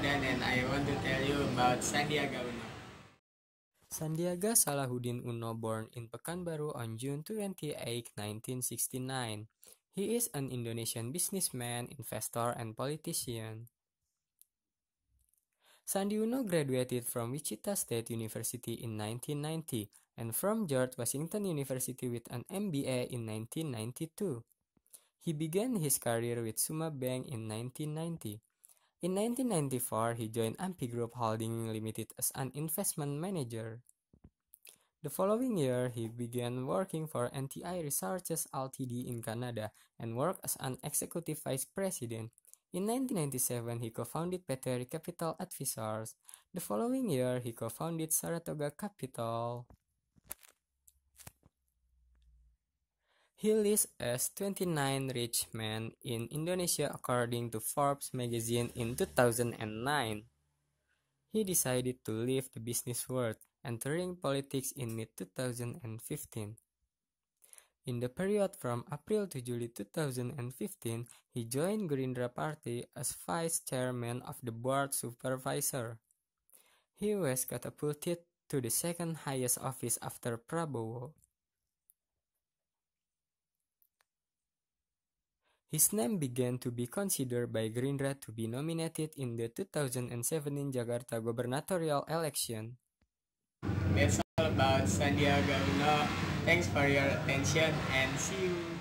attention and I want to tell you about Sandiaga Uno. Sandiaga Salahuddin Uno born in Pekanbaru on June 28, 1969. He is an Indonesian businessman, investor, and politician. Sandi Uno graduated from Wichita State University in 1990 and from George Washington University with an MBA in 1992. He began his career with Summa Bank in 1990. In 1994, he joined Ampi Group Holding Limited as an investment manager. The following year, he began working for NTI Resources Ltd in Canada and worked as an executive vice president. In 1997, he co-founded PT Recapital Advisors. The following year, he co-founded Saratoga Capital. He lists as 29 rich men in Indonesia according to Forbes magazine in 2009. He decided to leave the business world, entering politics in mid-2015. In the period from April to July 2015, he joined Gerindra Party as vice chairman of the board supervisor. He was catapulted to the second highest office after Prabowo. His name began to be considered by Gerindra to be nominated in the 2017 Jakarta gubernatorial election. That's all about Sandiaga Uno. Thanks for your attention and see you.